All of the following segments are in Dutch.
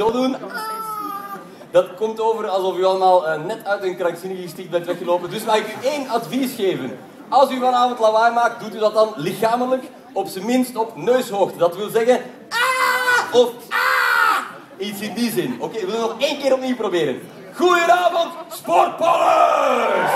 Zo doen. Dat komt over alsof u allemaal eh, net uit een krankzinnige gesticht bent weggelopen. Dus mag ik u één advies geven. Als u vanavond lawaai maakt, doet u dat dan lichamelijk, op zijn minst op neushoogte. Dat wil zeggen, ah of ah. Iets in die zin. Oké, we willen nog één keer opnieuw proberen. Goedenavond, sportballers!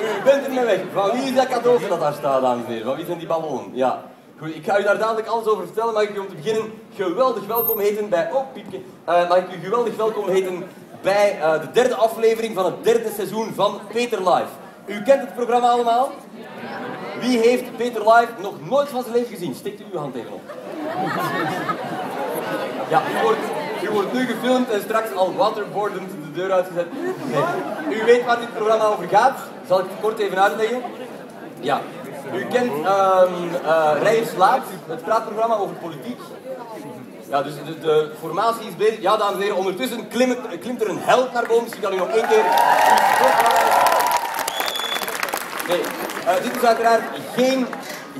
U bent er mee weg. Van wie is dat cadeautje dat daar staat, dames en heren? Van wie zijn die ballonnen? Ja. Goed, ik ga u daar dadelijk alles over vertellen. Mag ik u om te beginnen geweldig welkom heten bij... Oh, piepje. Eh, mag ik u geweldig welkom heten bij eh, de derde aflevering van het derde seizoen van Peter Live. U kent het programma allemaal? Wie heeft Peter Live nog nooit van zijn leven gezien? Steekt u uw hand even op. Ja, u wordt, u wordt nu gefilmd en straks al waterboardend de deur uitgezet. Nee. U weet waar dit programma over gaat. Zal ik het kort even uitleggen? Ja. U kent um, uh, het praatprogramma over politiek. Ja, dus de, de, formatie is bezig. Ja, dames en heren, ondertussen klimt, klimt er een held naar boven. Misschien kan u nog één keer... Nee, uh, dit is uiteraard geen,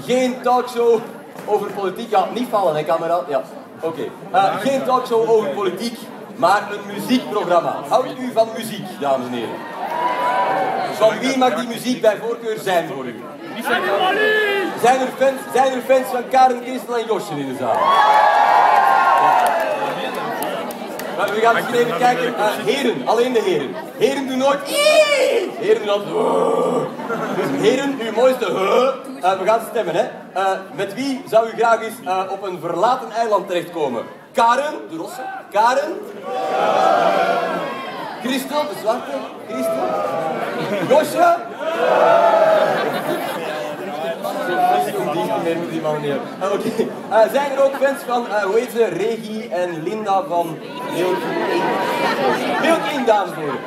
geen talkshow over politiek. Ja, niet vallen, hè, camera. Ja, oké. Uh, geen talkshow over politiek, maar een muziekprogramma. Houdt u van muziek, dames en heren? Van wie mag die muziek bij voorkeur zijn voor u? Zijn er fans, zijn er fans van Karen, Christel en Josje in de zaal? We gaan misschien even kijken. Uh, heren, alleen de heren. Heren doen nooit. Heren doen altijd. Dus heren, uw mooiste. Uh, we gaan stemmen, hè? Uh, met wie zou u graag eens op een verlaten eiland terechtkomen? Karen, de rosse. Karen. Christel, de zwarte. Christel. Josje. Oké. Uh, zijn er ook fans van, uh, hoe heet ze, Regie en Linda van Milk in? Dames en heren.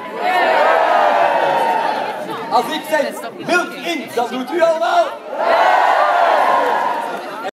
Als ik zeg Milk in, dan doet u allemaal.